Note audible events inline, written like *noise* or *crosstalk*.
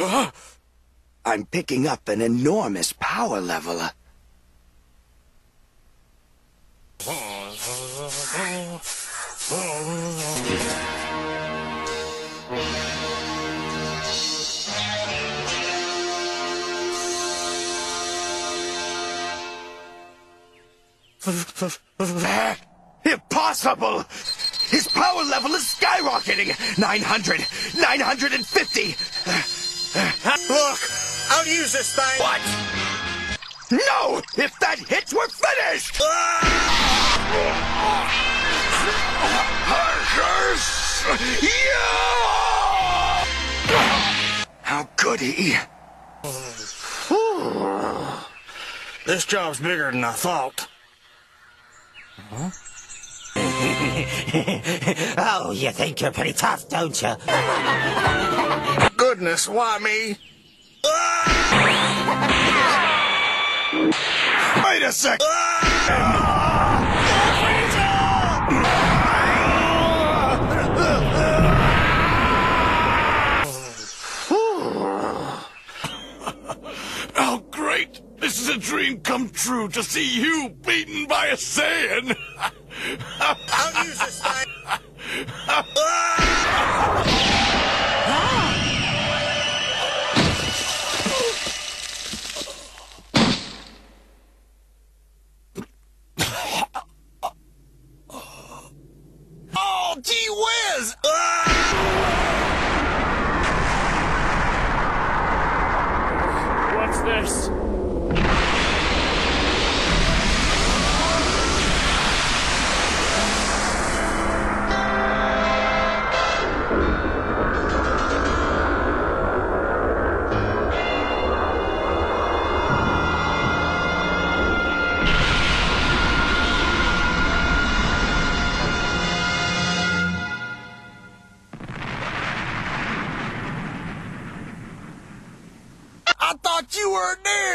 *gasps* I'm picking up an enormous power level. *laughs* Impossible! His power level is skyrocketing! 900! 950! Look, I'll use this thing. What? No! If that hits, we're finished! Ah! How could he? This job's bigger than I thought. *laughs* Oh, you think you're pretty tough, don't you? Goodness, why me? Ah! Wait a sec! Oh, great! This is a dream come true to see you beaten by a Saiyan! I'll use this gee whiz! Ah! What's this? Thought you were near!